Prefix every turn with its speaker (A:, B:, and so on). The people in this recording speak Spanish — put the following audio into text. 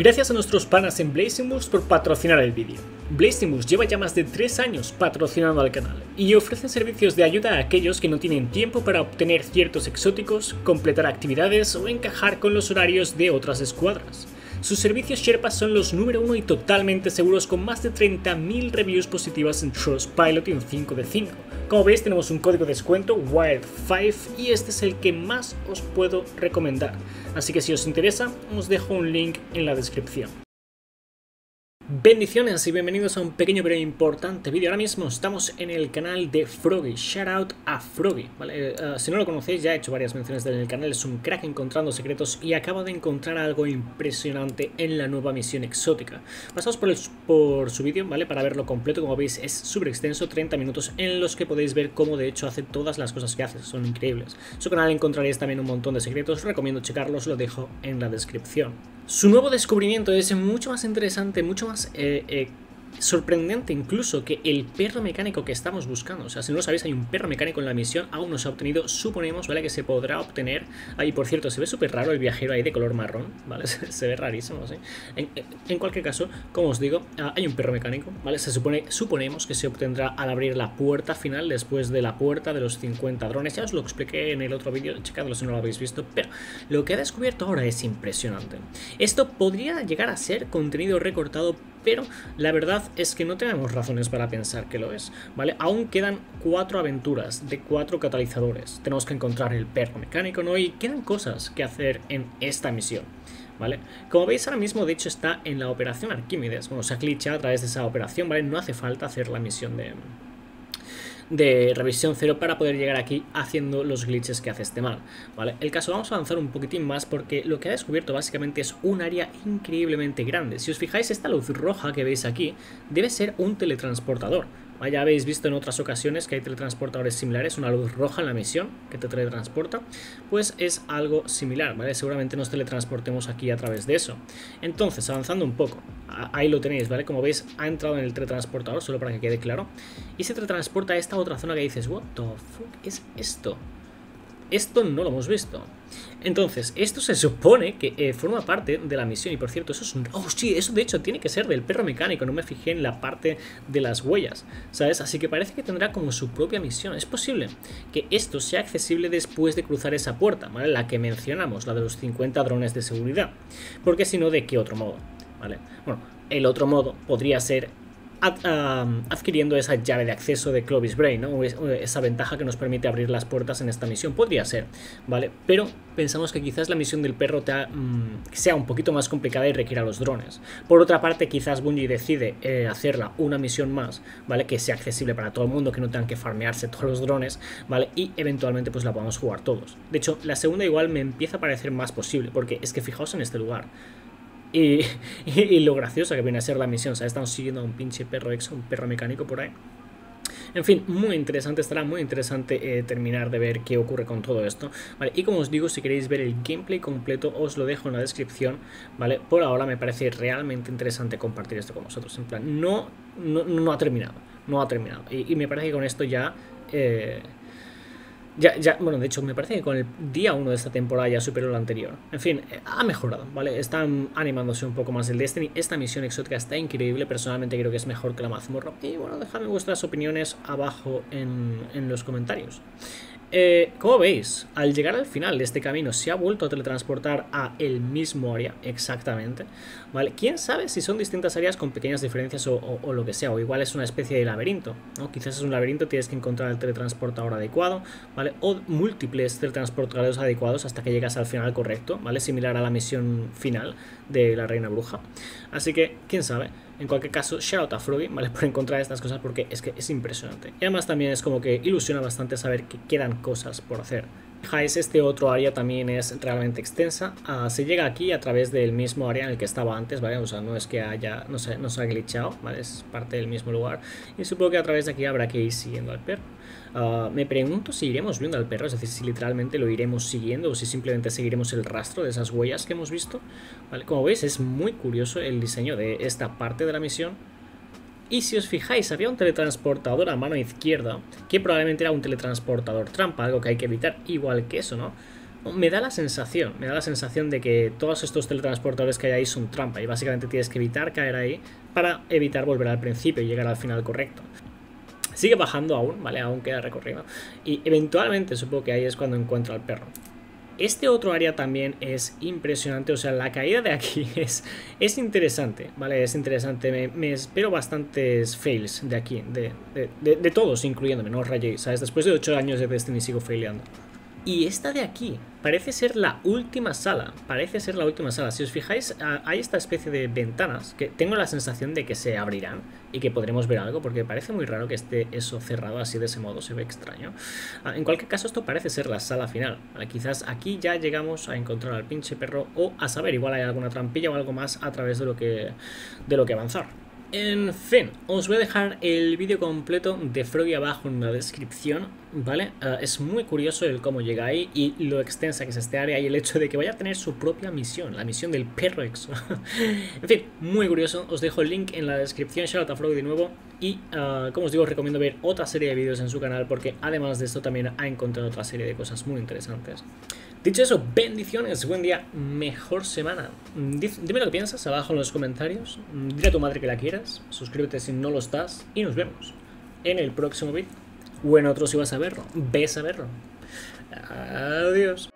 A: Gracias a nuestros panas en Blazing por patrocinar el vídeo. Blazing lleva ya más de 3 años patrocinando al canal y ofrecen servicios de ayuda a aquellos que no tienen tiempo para obtener ciertos exóticos, completar actividades o encajar con los horarios de otras escuadras. Sus servicios Sherpa son los número uno y totalmente seguros con más de 30.000 reviews positivas en Trustpilot y un 5 de 5. Como veis tenemos un código de descuento WILD5 y este es el que más os puedo recomendar. Así que si os interesa os dejo un link en la descripción. Bendiciones y bienvenidos a un pequeño pero importante vídeo. Ahora mismo estamos en el canal de Froggy. Shout out a Froggy. ¿vale? Uh, si no lo conocéis, ya he hecho varias menciones en el canal. Es un crack encontrando secretos y acaba de encontrar algo impresionante en la nueva misión exótica. Pasaos por, por su vídeo, ¿vale? Para verlo completo. Como veis, es súper extenso, 30 minutos en los que podéis ver cómo de hecho hace todas las cosas que hace. Son increíbles. Su canal encontraréis también un montón de secretos. Recomiendo checarlos, lo dejo en la descripción. Su nuevo descubrimiento es mucho más interesante, mucho más eh, eh, sorprendente incluso que el perro mecánico que estamos buscando. O sea, si no lo sabéis, hay un perro mecánico en la misión, aún no se ha obtenido, suponemos, ¿vale? Que se podrá obtener. Ahí, por cierto, se ve súper raro el viajero ahí de color marrón, ¿vale? se ve rarísimo, ¿sí? En, cualquier caso, como os digo, ah, hay un perro mecánico, ¿vale? Se supone, suponemos que se obtendrá al abrir la puerta final después de la puerta de los 50 drones. Ya os lo expliqué en el otro vídeo, checadlo si no lo habéis visto, pero lo que ha descubierto ahora es impresionante. Esto podría llegar a ser contenido recortado pero la verdad es que no tenemos razones para pensar que lo es, ¿vale? Aún quedan cuatro aventuras de cuatro catalizadores. Tenemos que encontrar el perro mecánico, ¿no? Y quedan cosas que hacer en esta misión. ¿Vale? Como veis ahora mismo de hecho está en la operación Arquímedes, bueno, se ha glitchado a través de esa operación, ¿vale? No hace falta hacer la misión de, de revisión cero para poder llegar aquí haciendo los glitches que hace este mal, ¿vale? El caso, vamos a avanzar un poquitín más porque lo que ha descubierto básicamente es un área increíblemente grande. Si os fijáis, esta luz roja que veis aquí debe ser un teletransportador, ya habéis visto en otras ocasiones que hay teletransportadores similares, una luz roja en la misión que te teletransporta, pues es algo similar, ¿vale? Seguramente nos teletransportemos aquí a través de eso. Entonces, avanzando un poco, ahí lo tenéis, ¿vale? Como veis, ha entrado en el teletransportador, solo para que quede claro, y se teletransporta a esta otra zona que dices, what the fuck es esto? Esto no lo hemos visto. Entonces, esto se supone que eh, forma parte de la misión. Y por cierto, eso es un... Oh, sí, eso de hecho tiene que ser del perro mecánico. No me fijé en la parte de las huellas, ¿sabes? Así que parece que tendrá como su propia misión. Es posible que esto sea accesible después de cruzar esa puerta, ¿vale? La que mencionamos, la de los 50 drones de seguridad. Porque si no, ¿de qué otro modo? ¿Vale? Bueno, el otro modo podría ser adquiriendo esa llave de acceso de Clovis Brain, ¿no? esa ventaja que nos permite abrir las puertas en esta misión. Podría ser, ¿vale? Pero pensamos que quizás la misión del perro mm, sea un poquito más complicada y requiera los drones. Por otra parte, quizás Bungie decide eh, hacerla una misión más, ¿vale? Que sea accesible para todo el mundo, que no tengan que farmearse todos los drones, ¿vale? Y eventualmente pues la podamos jugar todos. De hecho, la segunda igual me empieza a parecer más posible, porque es que fijaos en este lugar. Y, lo graciosa que viene a ser la misión. O sea, estamos siguiendo a un pinche perro exo, un perro mecánico por ahí. En fin, muy interesante, estará muy interesante eh, terminar de ver qué ocurre con todo esto. Y como os digo, si queréis ver el gameplay completo, os lo dejo en la descripción, ¿vale? Por ahora me parece realmente interesante compartir esto con vosotros, en plan, no, no, ha terminado, no ha terminado, y, me parece que con esto ya... Eh, ya, ya, bueno, de hecho, me parece que con el día 1 de esta temporada ya superó lo anterior. En fin, eh, ha mejorado, ¿vale? Están animándose un poco más el Destiny. Esta misión exótica está increíble. Personalmente creo que es mejor que la mazmorra. Y bueno, dejadme vuestras opiniones abajo en, en los comentarios. Eh, como veis, al llegar al final de este camino se ha vuelto a teletransportar a el mismo área, exactamente, ¿vale? ¿Quién sabe si son distintas áreas con pequeñas diferencias o, lo que sea? O igual es una especie de laberinto, ¿no? Quizás es un laberinto, tienes que encontrar el teletransportador adecuado, ¿vale? O múltiples teletransportadores adecuados hasta que llegas al final correcto, ¿vale? Similar a la misión final de la Reina Bruja. Así que, ¿quién sabe? En cualquier caso, shout out a Froggy, ¿vale? Por encontrar estas cosas porque es que es impresionante. Y además también es como que ilusiona bastante saber que quedan cosas por hacer. Fijáis, este otro área también es realmente extensa. Ah, se llega aquí a través del mismo área en el que estaba antes, ¿vale? O sea, no es que haya, no se, no se ha glitchado, ¿vale? Es parte del mismo lugar. Y supongo que a través de aquí habrá que ir siguiendo al perro. Ah, me pregunto si iremos viendo al perro, es decir, si literalmente lo iremos siguiendo o si simplemente seguiremos el rastro de esas huellas que hemos visto. Como veis, es muy curioso el diseño de esta parte de la misión. Y si os fijáis, había un teletransportador a mano izquierda, que probablemente era un teletransportador trampa, algo que hay que evitar, igual que eso, ¿no? me da la sensación, me da la sensación de que todos estos teletransportadores que hay ahí son trampa y básicamente tienes que evitar caer ahí para evitar volver al principio y llegar al final correcto. Sigue bajando aún, ¿vale? Aún queda recorrido. Y eventualmente supongo que ahí es cuando encuentro al perro. Este otro área también es impresionante, o sea, la caída de aquí es, es interesante, ¿vale? Es interesante, me, espero bastantes fails de aquí, de, de, todos, incluyéndome, no os ¿sabes? Después de 8 años de Destiny sigo faileando. Y esta de aquí parece ser la última sala. Parece ser la última sala. Si os fijáis, hay esta especie de ventanas que tengo la sensación de que se abrirán y que podremos ver algo, porque parece muy raro que esté eso cerrado así de ese modo. Se ve extraño. Ah, en cualquier caso, esto parece ser la sala final. Quizás aquí ya llegamos a encontrar al pinche perro o a saber, igual hay alguna trampilla o algo más a través de lo que, de lo que avanzar. En fin, os voy a dejar el vídeo completo de Froggy abajo en la descripción, ¿vale? Eh, es muy curioso el cómo llega ahí y lo extensa que es este área y el hecho de que vaya a tener su propia misión, la misión del perro exo. en fin, muy curioso, os dejo el link en la descripción, shout a Froggy de nuevo y, eh, como os digo, os recomiendo ver otra serie de vídeos en su canal porque además de esto también ha encontrado otra serie de cosas muy interesantes. Dicho eso, bendiciones, buen día, mejor semana. Dime lo que piensas abajo en los comentarios. Dile a tu madre que la quieras. Suscríbete si no lo estás. Y nos vemos en el próximo vídeo. O en otro si vas a verlo. Ves a verlo. Adiós.